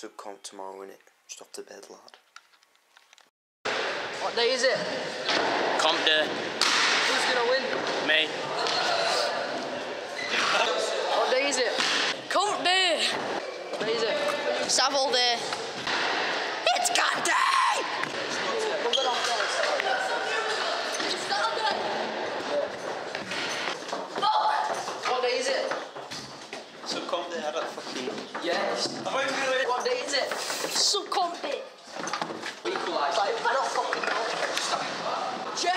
So come tomorrow, innit? Just off to bed, lad. What day is it? Comp day. Who's gonna win? Me. What day is it? Comp day. What day is it? Savile day. It's comp day. We'll go downstairs. What day is it? So come there, I don't fucking. Yes. What day is it? So comp day. Equalise. Like, I don't fucking know. Jay!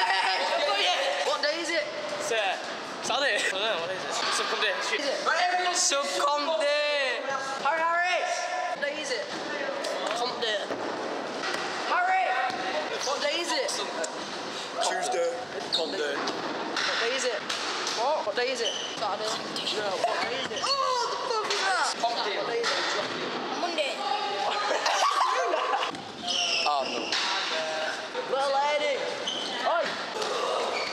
What day is it? It's uh, Saturday. I don't know, what is it? So comp day. Is it? Right, everyone. So comp day. Harry, Harry! What day is it? Comp day. Harry! What day is it? Tuesday. Come there. What day is it? What? What day is it? Saturday. No, what day is it? Oh? Monday. Oh, no. Little lady! Oi!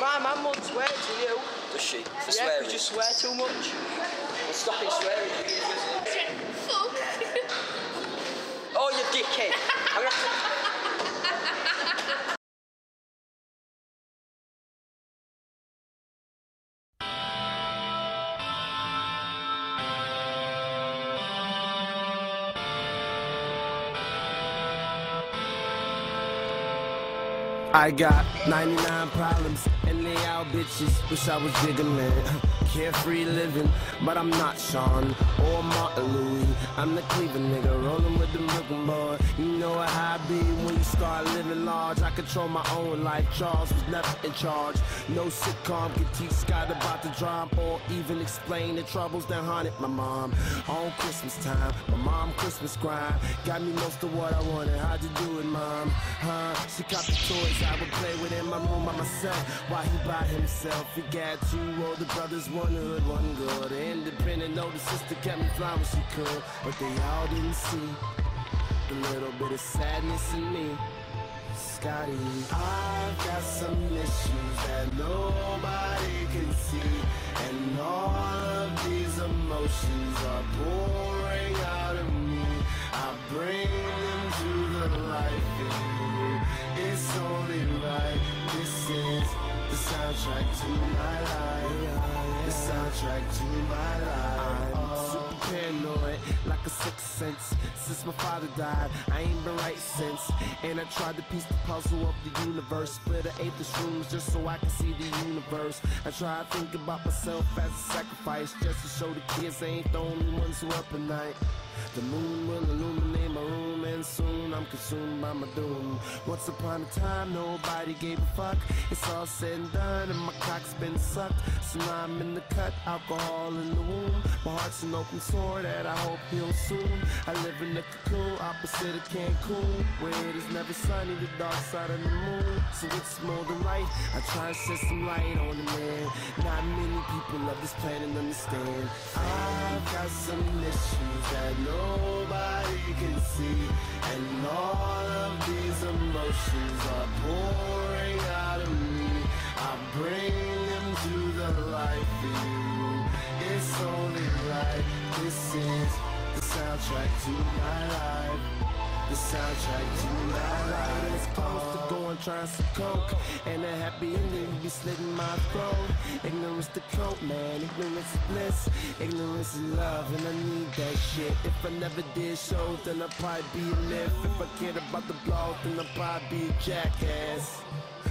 My man won't swear to you. Does she? Yeah, swearing? you swear too much. Well, stop it swearing. Fuck. Oh, you dickhead! I got 99 problems and they all bitches. Wish I was jiggling. Carefree living, but I'm not Sean or Martin Louis. I'm the Cleveland nigga rolling with the Brooklyn boy. You know how I be when you start living large. I control my own life. Charles was never in charge. No sitcom can teach Scott about the drama or even explain the troubles that haunted my mom. On Christmas time, my mom Christmas grind got me most of what I wanted. How'd you do it, mom? Huh? She got the toys I would play with in my room by myself while he by himself. He got two older brothers, one hood, one good. Independent, older sister kept me flying when she could, but they all didn't see the little bit of sadness in me. Scotty, I've got some issues that nobody can see, and all of these emotions are pouring out of me. I bring them to the light you. Soundtrack to my life. The soundtrack to my life. I'm super paranoid, like a sixth sense. Since my father died, I ain't been right since. And I tried to piece the puzzle of the universe. Split an eighth of shrooms just so I can see the universe. I try to think about myself as a sacrifice, just to show the kids they ain't the only ones who up at night. The moon will illuminate my room, and soon consumed by my doom. Once upon a time, nobody gave a fuck. It's all said and done, and my cock's been sucked. So now I'm in the cut, alcohol in the womb. My heart's an open sore that I hope heals soon. I live in the cocoon opposite of Cancun, where it is never sunny, the dark side of the moon. So it's more than right. I try to shed some light on the man. Not many people of this planet understand. I've got some issues that nobody emotions are pouring out of me. I bring them to the light for you. It's only right. This is the soundtrack to my life. The soundtrack to my life. It's close to going trying some coke, and a happy ending be slitting my throat. Ignorance the coke, man. Ignorance is bliss. Ignorance is love, and I need that shit. If I never did shows, then I'd probably be a myth. If I cared about the blog, then I'd probably be a jackass.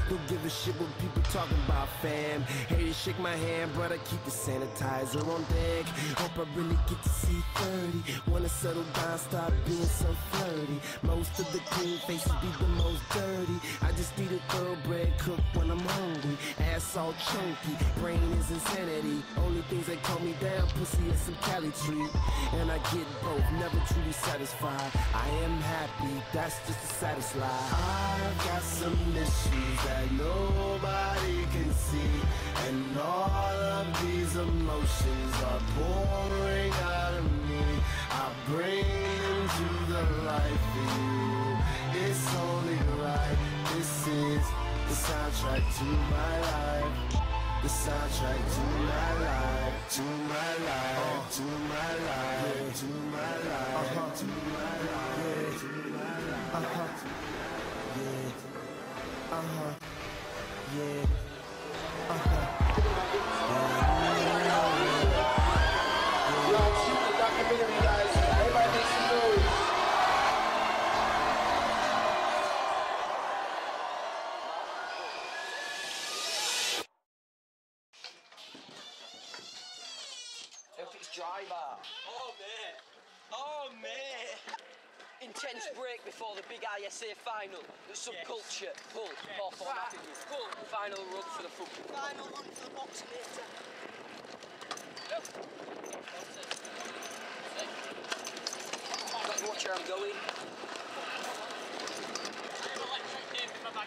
Don't give a shit what people talking about, fam. You shake my hand, but I keep the sanitizer on deck. Hope I really get to see 30. Wanna settle down, stop being so flirty. Most of the clean faces be the most dirty. I just need a thoroughbred cook when I'm hungry. Ass all chunky, brain is insanity. Only things that calm me down, pussy and some Cali tree. And I get both, never truly satisfied. I am happy, that's just a satisfied. I've got some issues that nobody can see. And all of these emotions are pouring out of me. I bring them to the light for you. It's only right. This is the soundtrack to my life. The soundtrack to my life, to my life, to my life, to my life, uh-huh. to my life, yeah. to my life, uh-huh, yeah, uh-huh, yeah. Hope it's dry, bar. Oh, mate. Oh, mate. Intense break before the big ISA final. The subculture. Pull. Off on Right. attitude. Pull. Final run for the football. Final run for the boxing later. Got watch where I'm going. Ah, sorted. You like the stickers where me and Ash went round all the way? Hey, we've got Bear Street. You like the stickers what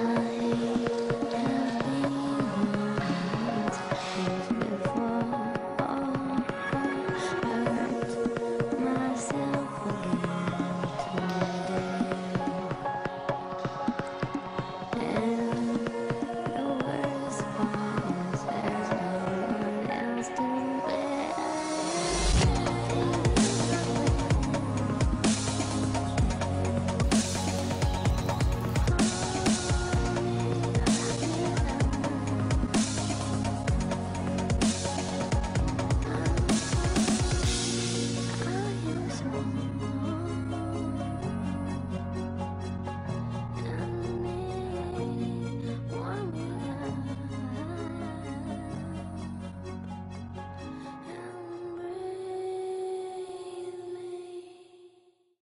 I